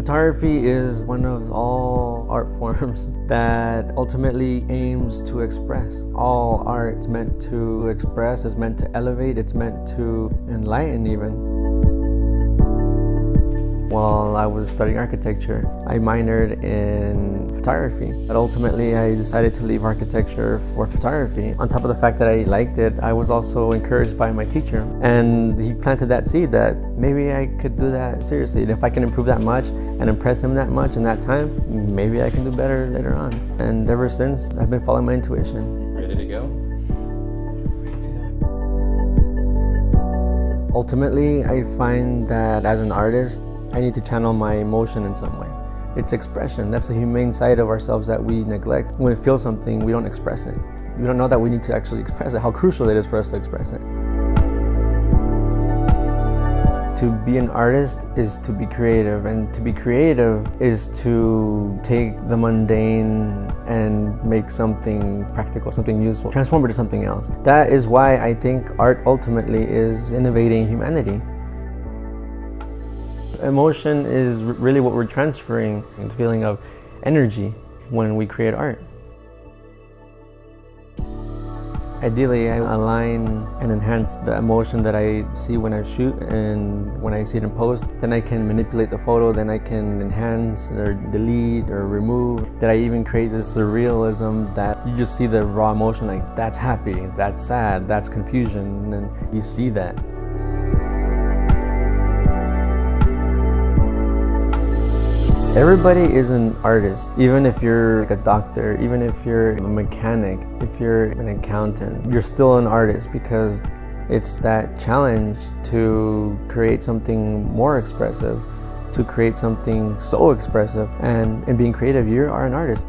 Photography is one of all art forms that ultimately aims to express. All art is meant to express, is meant to elevate, it's meant to enlighten even. While I was studying architecture, I minored in photography. But ultimately, I decided to leave architecture for photography. On top of the fact that I liked it, I was also encouraged by my teacher. And he planted that seed that maybe I could do that seriously. And if I can improve that much and impress him that much in that time, maybe I can do better later on. And ever since, I've been following my intuition. Ready to go? Ultimately, I find that as an artist, I need to channel my emotion in some way. It's expression. That's the humane side of ourselves that we neglect. When we feel something, we don't express it. We don't know that we need to actually express it, how crucial it is for us to express it. To be an artist is to be creative, and to be creative is to take the mundane and make something practical, something useful, transform it to something else. That is why I think art ultimately is innovating humanity. Emotion is really what we're transferring, the feeling of energy when we create art. Ideally, I align and enhance the emotion that I see when I shoot and when I see it in post. Then I can manipulate the photo, then I can enhance or delete or remove. That I even create this surrealism that you just see the raw emotion like that's happy, that's sad, that's confusion, and then you see that. Everybody is an artist, even if you're a doctor, even if you're a mechanic, if you're an accountant, you're still an artist because it's that challenge to create something more expressive, to create something so expressive. And in being creative, you are an artist.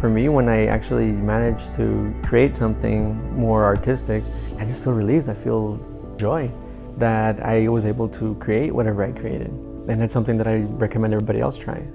For me, when I actually manage to create something more artistic, I just feel relieved. I feel joy that I was able to create whatever I created. And it's something that I recommend everybody else try.